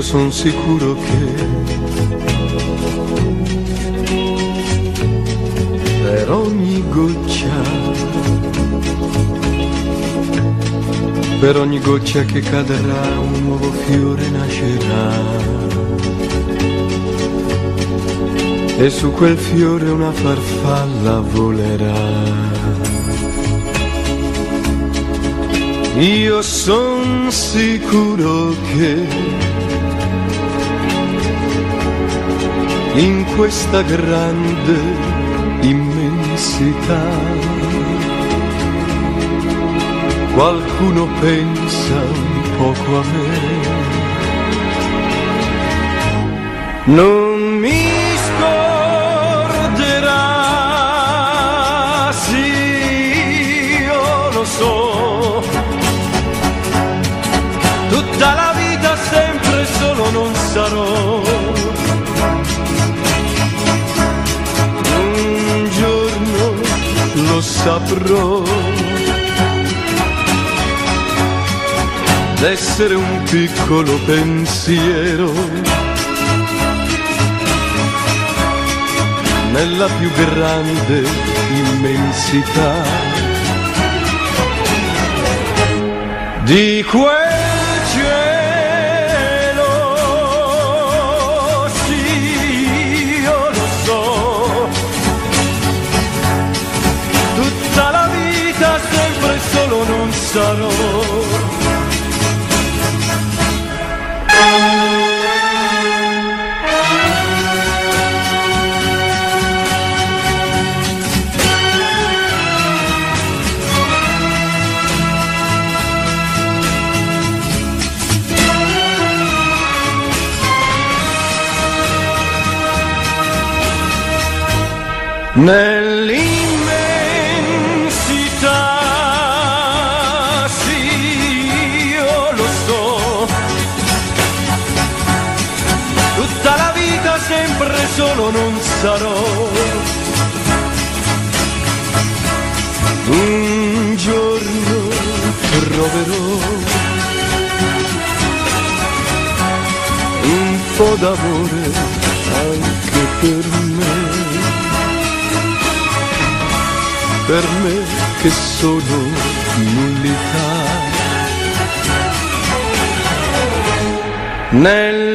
son sicuro che per ogni goccia, per ogni goccia che cadrà un nuovo fiore nascerà. E su quel fiore una farfalla volerà. Io son sicuro che in questa grande immensità qualcuno pensa un poco a me. Non Tutta la vita sempre solo non sarò. Un giorno lo saprò. D'essere un piccolo pensiero nella più grande immensità di quel solo non solo non sarò. Un giorno troverò un po' d'amore anche per me. per me che sono nullità. Nell'infinità